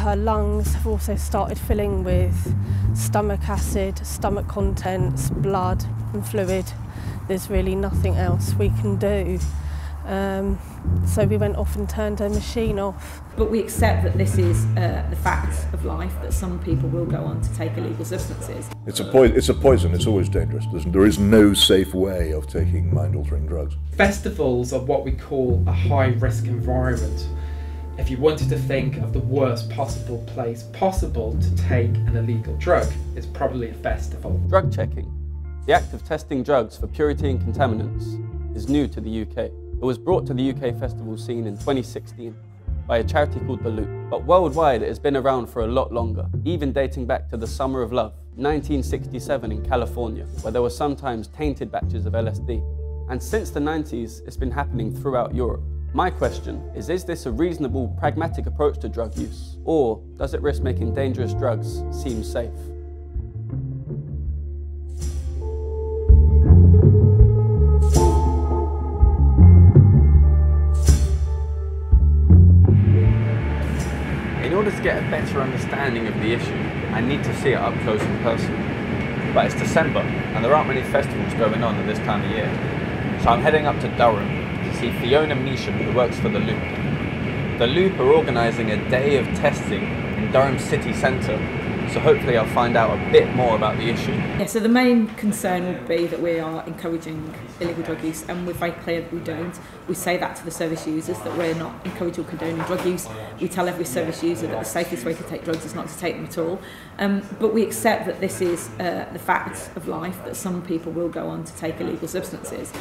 her lungs have also started filling with stomach acid, stomach contents, blood and fluid. There's really nothing else we can do. Um, so we went off and turned her machine off. But we accept that this is uh, the fact of life, that some people will go on to take illegal substances. It's a, po- it's a poison, it's always dangerous. There's, there is no safe way of taking mind altering drugs. Festivals are what we call a high risk environment. If you wanted to think of the worst possible place possible to take an illegal drug, it's probably a festival. Drug checking, the act of testing drugs for purity and contaminants, is new to the UK. It was brought to the UK festival scene in 2016 by a charity called The Loop. But worldwide, it has been around for a lot longer, even dating back to the Summer of Love, 1967 in California, where there were sometimes tainted batches of LSD. And since the 90s, it's been happening throughout Europe. My question is Is this a reasonable, pragmatic approach to drug use? Or does it risk making dangerous drugs seem safe? In order to get a better understanding of the issue, I need to see it up close and personal. But it's December, and there aren't many festivals going on at this time of year. So I'm heading up to Durham see Fiona Measham, who works for The Loop. The Loop are organising a day of testing in Durham city centre so hopefully I'll find out a bit more about the issue. Yeah, so the main concern would be that we are encouraging illegal drug use and we're very clear that we don't. We say that to the service users that we're not encouraging or condoning drug use. We tell every service user that the safest way to take drugs is not to take them at all. Um, but we accept that this is uh, the fact of life, that some people will go on to take illegal substances.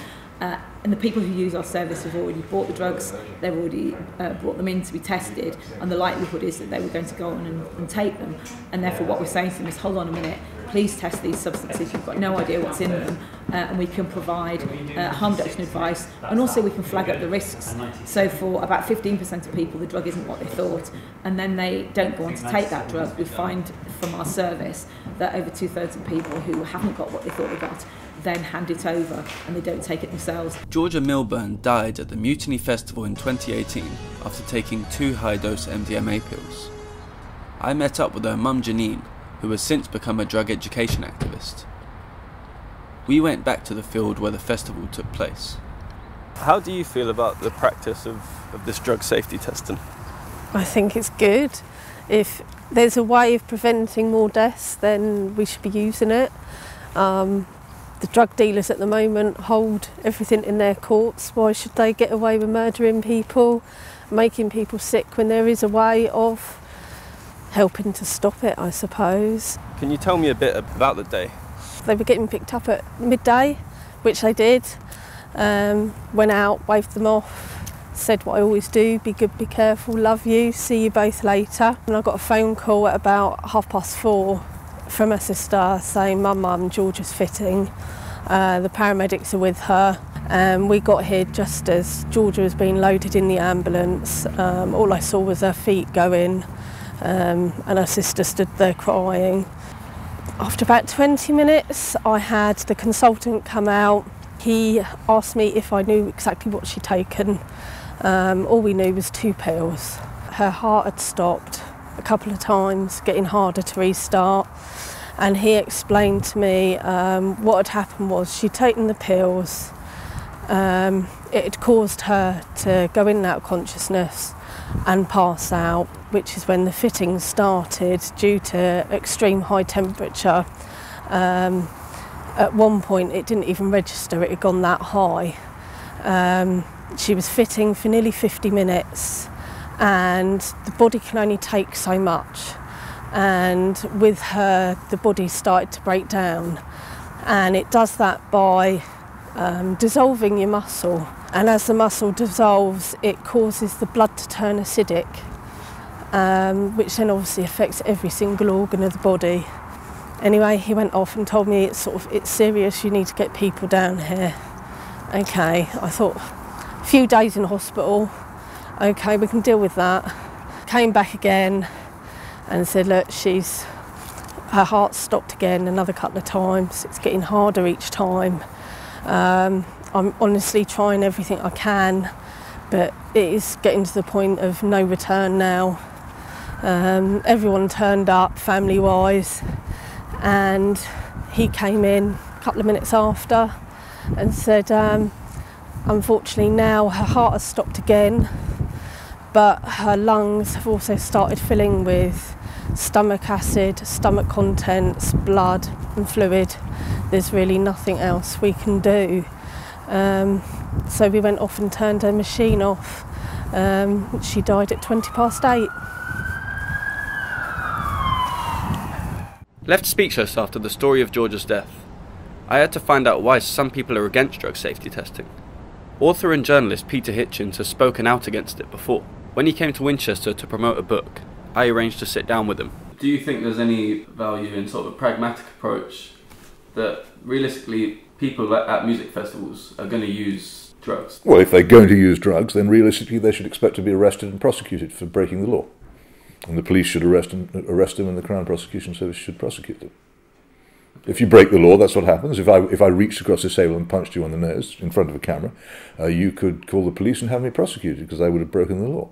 Uh, and the people who use our service have already bought the drugs, they've already uh, brought them in to be tested, and the likelihood is that they were going to go on and, and take them. And therefore, what we're saying to them is, hold on a minute, please test these substances. You've got no idea what's in them, uh, and we can provide uh, harm reduction advice, and also we can flag up the risks. So for about 15% of people, the drug isn't what they thought, and then they don't go on to take that drug. We find from our service that over two thirds of people who haven't got what they thought they got then hand it over and they don't take it themselves. Georgia Milburn died at the Mutiny Festival in 2018 after taking two high dose MDMA pills. I met up with her mum Janine, who has since become a drug education activist. We went back to the field where the festival took place. How do you feel about the practice of, of this drug safety testing? I think it's good. If there's a way of preventing more deaths, then we should be using it. Um, the drug dealers at the moment hold everything in their courts. Why should they get away with murdering people, making people sick when there is a way of helping to stop it, I suppose? Can you tell me a bit about the day? They were getting picked up at midday, which they did. Um, went out, waved them off, said what I always do be good, be careful, love you, see you both later. And I got a phone call at about half past four from her sister saying, Mum, Mum, Georgia's fitting. Uh, the paramedics are with her. Um, we got here just as Georgia was being loaded in the ambulance. Um, all I saw was her feet going, um, and her sister stood there crying. After about 20 minutes, I had the consultant come out. He asked me if I knew exactly what she'd taken. Um, all we knew was two pills. Her heart had stopped a couple of times, getting harder to restart. And he explained to me um, what had happened was she'd taken the pills. Um, it had caused her to go in and out of consciousness and pass out, which is when the fittings started due to extreme high temperature. Um, at one point, it didn't even register, it had gone that high. Um, she was fitting for nearly 50 minutes and the body can only take so much. And with her, the body started to break down, and it does that by um, dissolving your muscle. And as the muscle dissolves, it causes the blood to turn acidic, um, which then obviously affects every single organ of the body. Anyway, he went off and told me it's sort of it's serious. You need to get people down here. Okay, I thought a few days in hospital okay, we can deal with that. Came back again and said, look, she's her heart stopped again another couple of times. It's getting harder each time. Um, I'm honestly trying everything I can, but it is getting to the point of no return now. Um, everyone turned up, family wise, and he came in a couple of minutes after and said, um, unfortunately, now her heart has stopped again, but her lungs have also started filling with stomach acid, stomach contents, blood, and fluid. There's really nothing else we can do. Um, so we went off and turned her machine off. Um, she died at 20 past eight. Left speechless after the story of Georgia's death, I had to find out why some people are against drug safety testing. Author and journalist Peter Hitchens has spoken out against it before. When he came to Winchester to promote a book, I arranged to sit down with him. Do you think there's any value in sort of a pragmatic approach that realistically people at music festivals are going to use drugs? Well, if they're going to use drugs, then realistically they should expect to be arrested and prosecuted for breaking the law. And the police should arrest, them, arrest them and the Crown Prosecution Service should prosecute them. If you break the law, that's what happens. If I, if I reached across this table and punched you on the nose in front of a camera, uh, you could call the police and have me prosecuted because I would have broken the law.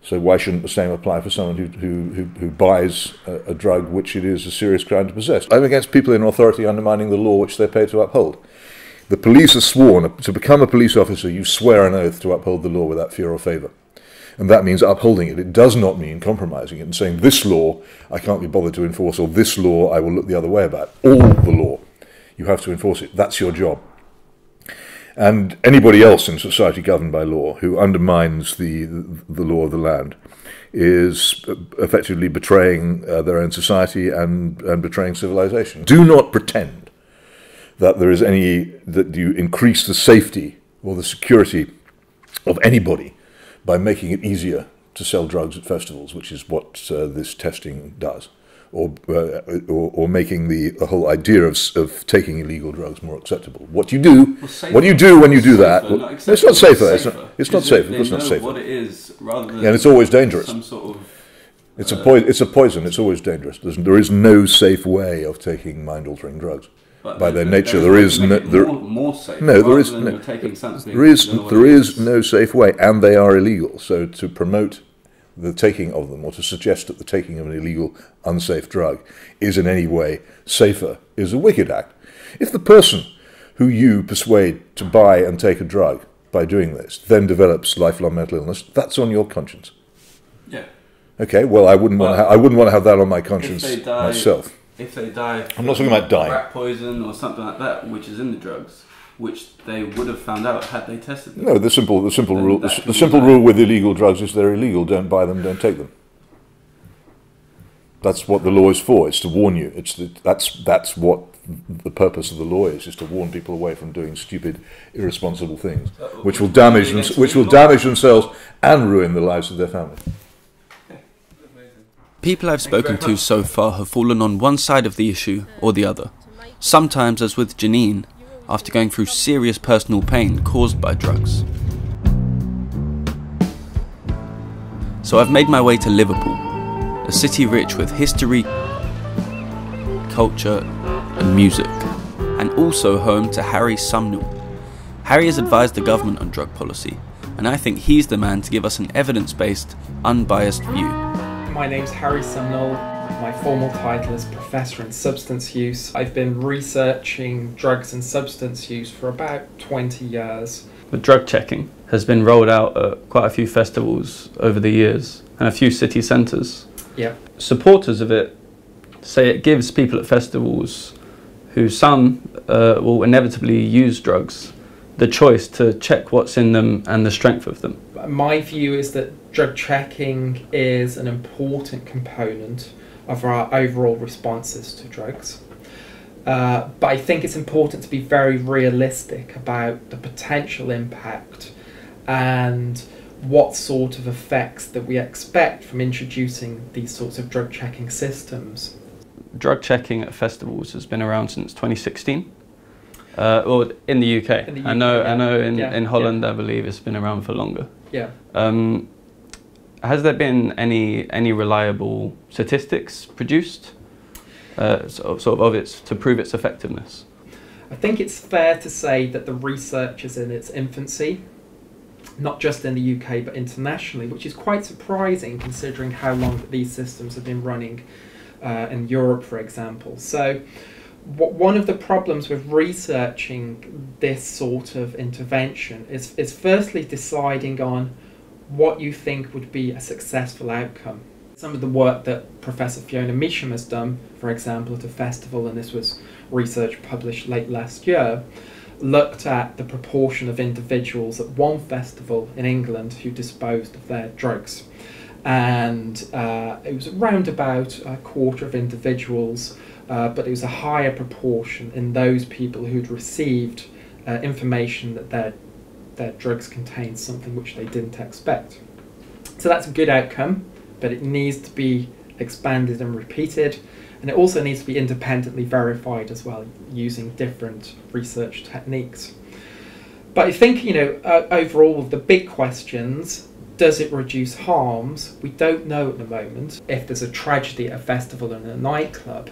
So why shouldn't the same apply for someone who, who, who, who buys a, a, drug which it is a serious crime to possess? I'm against people in authority undermining the law which they're paid to uphold. The police are sworn, to become a police officer, you swear an oath to uphold the law without fear or favour. And that means upholding it. It does not mean compromising it and saying, this law I can't be bothered to enforce, or this law I will look the other way about. All the law, you have to enforce it. That's your job. And anybody else in society governed by law who undermines the, the, law of the land is effectively betraying uh, their own society and, and betraying civilization. Do not pretend that there is any, that you increase the safety or the security of anybody by making it easier to sell drugs at festivals, which is what uh, this testing does, or, uh, or, or making the, the whole idea of, of taking illegal drugs more acceptable. What you do, well, what you do when you do that, not it's not safer. It's, not, it's not safer. It's not safer. What it is, rather than and it's always dangerous. Some sort of it's a uh, poison. It's a poison. It's always dangerous. There's, there is no safe way of taking mind-altering drugs. But by their nature, there is no there, more, more safe. No, there is no, there is there is no safe way, and they are illegal. So to promote the taking of them, or to suggest that the taking of an illegal, unsafe drug is in any way safer, is a wicked act. If the person who you persuade to buy and take a drug by doing this then develops lifelong mental illness, that's on your conscience. Yeah. Okay. Well, I wouldn't want to. Ha- I wouldn't want to have that on my conscience myself if they die I'm not talking about dying. rat poison or something like that, which is in the drugs, which they would have found out had they tested them. No, the simple the simple rule the, the simple rule with illegal drugs is they're illegal. Don't buy them. Don't take them. That's what the law is for. It's to warn you. It's the, that's that's what the purpose of the law is: is to warn people away from doing stupid, irresponsible things, which will damage them, which will damage themselves and ruin the lives of their family. People I've spoken to so far have fallen on one side of the issue or the other. Sometimes, as with Janine, after going through serious personal pain caused by drugs. So I've made my way to Liverpool, a city rich with history, culture, and music, and also home to Harry Sumnall. Harry has advised the government on drug policy, and I think he's the man to give us an evidence based, unbiased view. My name's Harry Sumnall. My formal title is Professor in Substance Use. I've been researching drugs and substance use for about 20 years. The drug checking has been rolled out at quite a few festivals over the years and a few city centres. Yeah. Supporters of it say it gives people at festivals who some uh, will inevitably use drugs the choice to check what's in them and the strength of them. My view is that drug checking is an important component of our overall responses to drugs. Uh, but I think it's important to be very realistic about the potential impact and what sort of effects that we expect from introducing these sorts of drug checking systems. Drug checking at festivals has been around since 2016. Uh, well, in the UK. In the UK I know. Yeah. I know. In, yeah. in Holland, yeah. I believe it's been around for longer. Yeah. Um, has there been any any reliable statistics produced, uh, sort, of, sort of of its to prove its effectiveness? I think it's fair to say that the research is in its infancy. not just in the UK but internationally, which is quite surprising considering how long these systems have been running uh, in Europe, for example. So, one of the problems with researching this sort of intervention is, is firstly deciding on what you think would be a successful outcome. Some of the work that Professor Fiona Measham has done, for example, at a festival, and this was research published late last year, looked at the proportion of individuals at one festival in England who disposed of their drugs. And uh, it was around about a quarter of individuals, uh, but it was a higher proportion in those people who'd received uh, information that their, their drugs contained something which they didn't expect. So that's a good outcome, but it needs to be expanded and repeated. And it also needs to be independently verified as well using different research techniques. But I think, you know, uh, overall, the big questions does it reduce harms? We don't know at the moment. If there's a tragedy at a festival and a nightclub,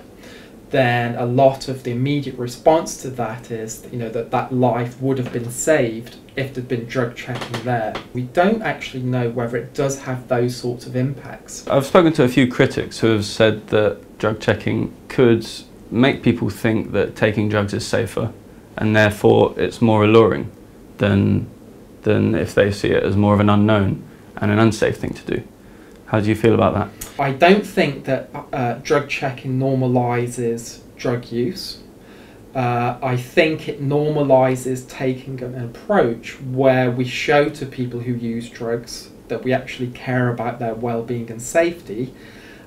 then a lot of the immediate response to that is, you know, that that life would have been saved if there'd been drug checking there. We don't actually know whether it does have those sorts of impacts. I've spoken to a few critics who have said that drug checking could make people think that taking drugs is safer and therefore it's more alluring than, than if they see it as more of an unknown and an unsafe thing to do. How do you feel about that? I don't think that uh, drug checking normalises drug use. Uh, I think it normalises taking an approach where we show to people who use drugs that we actually care about their well-being and safety,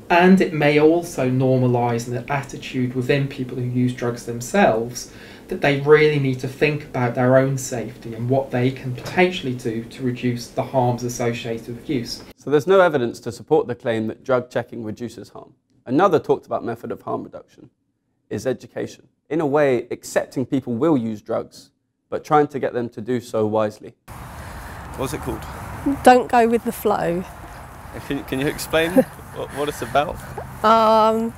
and it may also normalise an attitude within people who use drugs themselves that they really need to think about their own safety and what they can potentially do to reduce the harms associated with use. So there's no evidence to support the claim that drug checking reduces harm. Another talked about method of harm reduction is education. In a way, accepting people will use drugs, but trying to get them to do so wisely. What's it called? Don't go with the flow. Can, can you explain what, what it's about? Um,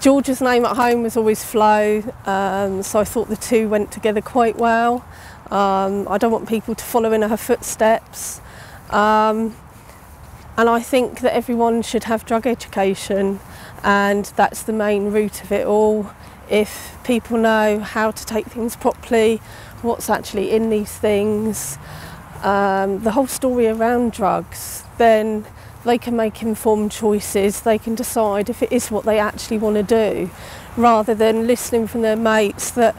Georgia's name at home was always Flo, um, so I thought the two went together quite well. Um, I don't want people to follow in her footsteps. Um, and I think that everyone should have drug education, and that's the main root of it all. If people know how to take things properly, what's actually in these things, um, the whole story around drugs, then they can make informed choices, they can decide if it is what they actually want to do, rather than listening from their mates that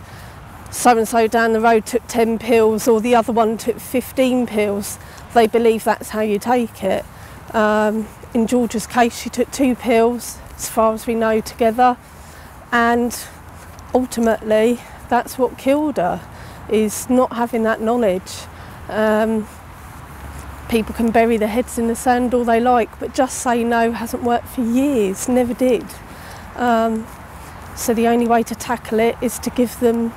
so and so down the road took 10 pills or the other one took 15 pills. They believe that's how you take it. Um, in Georgia's case, she took two pills, as far as we know, together, and ultimately, that's what killed her, is not having that knowledge. Um, people can bury their heads in the sand all they like, but just say no hasn't worked for years, never did. Um, so the only way to tackle it is to give them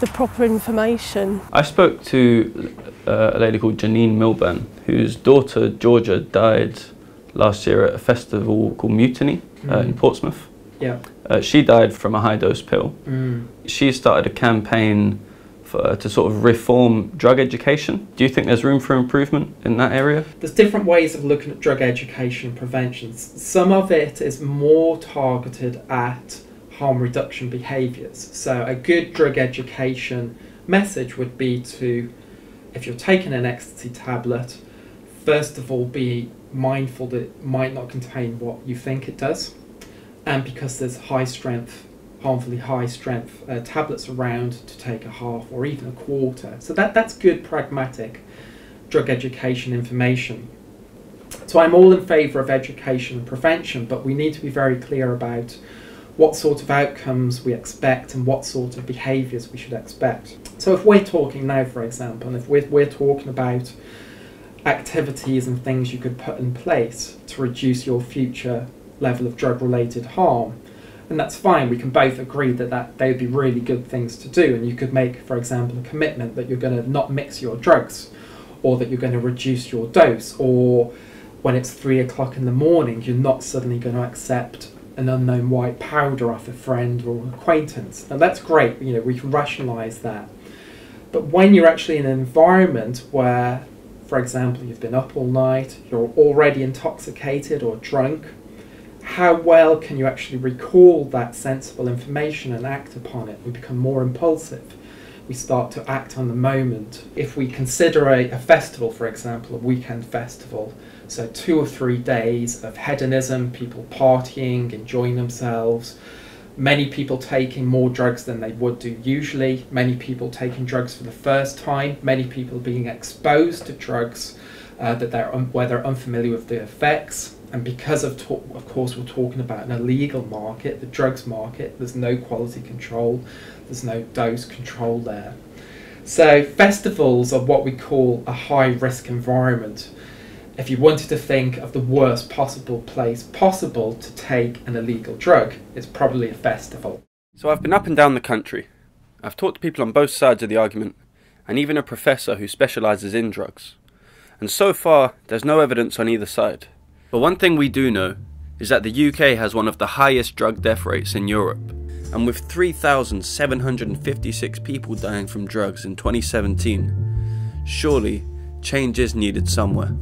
the proper information. I spoke to uh, a lady called Janine Milburn, whose daughter Georgia died last year at a festival called Mutiny mm. uh, in mm. Portsmouth. Yeah. Uh, she died from a high dose pill. Mm. She started a campaign for, to sort of reform drug education. Do you think there's room for improvement in that area? There's different ways of looking at drug education and prevention. Some of it is more targeted at harm reduction behaviours. So, a good drug education message would be to, if you're taking an ecstasy tablet, first of all, be mindful that it might not contain what you think it does. And because there's high strength, harmfully high strength uh, tablets around to take a half or even a quarter. So, that, that's good pragmatic drug education information. So, I'm all in favour of education and prevention, but we need to be very clear about what sort of outcomes we expect and what sort of behaviours we should expect. So if we're talking now, for example, and if we're, we're talking about activities and things you could put in place to reduce your future level of drug related harm, and that's fine. We can both agree that, that they would be really good things to do. And you could make, for example, a commitment that you're going to not mix your drugs, or that you're going to reduce your dose, or when it's three o'clock in the morning, you're not suddenly going to accept an unknown white powder off a friend or an acquaintance. Now that's great, you know, we can rationalise that. But when you're actually in an environment where For example, you've been up all night, you're already intoxicated or drunk. How well can you actually recall that sensible information and act upon it? We become more impulsive. We start to act on the moment. If we consider a, a festival, for example, a weekend festival, so two or three days of hedonism, people partying, enjoying themselves, many people taking more drugs than they would do usually, many people taking drugs for the first time, many people being exposed to drugs uh, that they're un- where they're unfamiliar with the effects. And because of, of course, we're talking about an illegal market, the drugs market, there's no quality control, there's no dose control there. So, festivals are what we call a high risk environment if you wanted to think of the worst possible place possible to take an illegal drug, it's probably a festival. So I've been up and down the country. I've talked to people on both sides of the argument, and even a professor who specialises in drugs. And so far, there's no evidence on either side. But one thing we do know is that the UK has one of the highest drug death rates in Europe. And with 3,756 people dying from drugs in 2017, surely change is needed somewhere.